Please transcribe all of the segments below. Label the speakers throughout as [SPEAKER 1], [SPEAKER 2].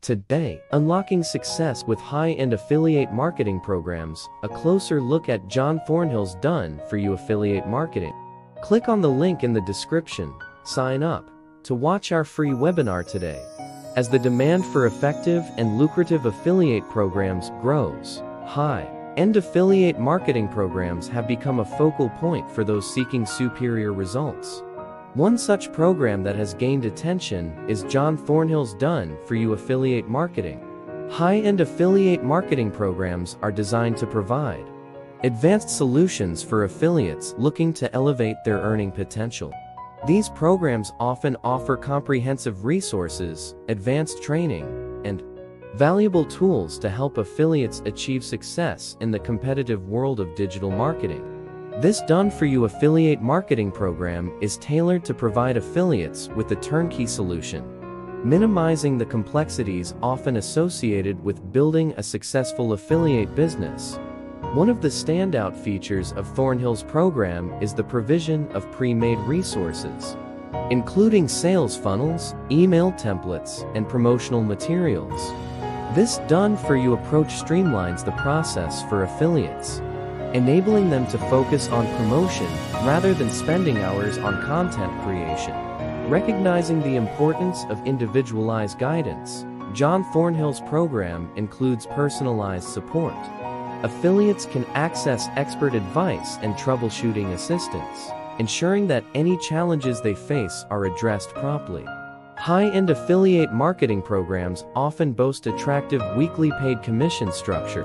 [SPEAKER 1] Today, unlocking success with high-end affiliate marketing programs, a closer look at John Thornhill's done for you affiliate marketing. Click on the link in the description, sign up, to watch our free webinar today. As the demand for effective and lucrative affiliate programs grows, high-end affiliate marketing programs have become a focal point for those seeking superior results. One such program that has gained attention is John Thornhill's Done For You Affiliate Marketing. High-end affiliate marketing programs are designed to provide advanced solutions for affiliates looking to elevate their earning potential. These programs often offer comprehensive resources, advanced training, and valuable tools to help affiliates achieve success in the competitive world of digital marketing. This done-for-you affiliate marketing program is tailored to provide affiliates with a turnkey solution, minimizing the complexities often associated with building a successful affiliate business. One of the standout features of Thornhill's program is the provision of pre-made resources, including sales funnels, email templates, and promotional materials. This done-for-you approach streamlines the process for affiliates enabling them to focus on promotion rather than spending hours on content creation. Recognizing the importance of individualized guidance, John Thornhill's program includes personalized support. Affiliates can access expert advice and troubleshooting assistance, ensuring that any challenges they face are addressed promptly. High-end affiliate marketing programs often boast attractive weekly paid commission structure,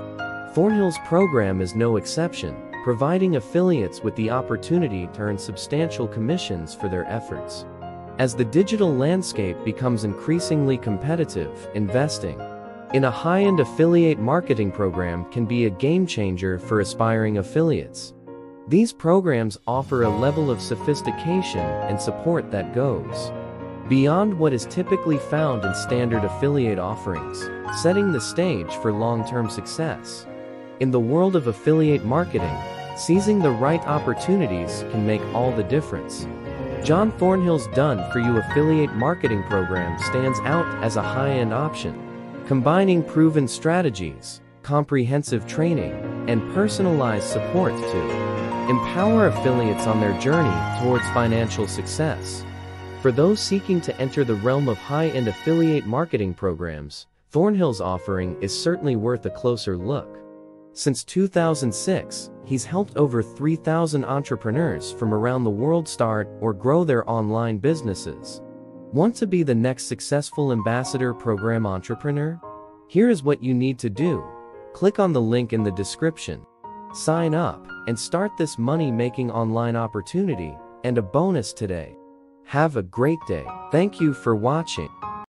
[SPEAKER 1] Thornhill's program is no exception, providing affiliates with the opportunity to earn substantial commissions for their efforts. As the digital landscape becomes increasingly competitive, investing in a high-end affiliate marketing program can be a game changer for aspiring affiliates. These programs offer a level of sophistication and support that goes beyond what is typically found in standard affiliate offerings, setting the stage for long-term success. In the world of affiliate marketing, seizing the right opportunities can make all the difference. John Thornhill's Done For You affiliate marketing program stands out as a high-end option, combining proven strategies, comprehensive training, and personalized support to empower affiliates on their journey towards financial success. For those seeking to enter the realm of high-end affiliate marketing programs, Thornhill's offering is certainly worth a closer look. Since 2006, he's helped over 3,000 entrepreneurs from around the world start or grow their online businesses. Want to be the next successful ambassador program entrepreneur? Here is what you need to do. Click on the link in the description. Sign up and start this money-making online opportunity and a bonus today. Have a great day. Thank you for watching.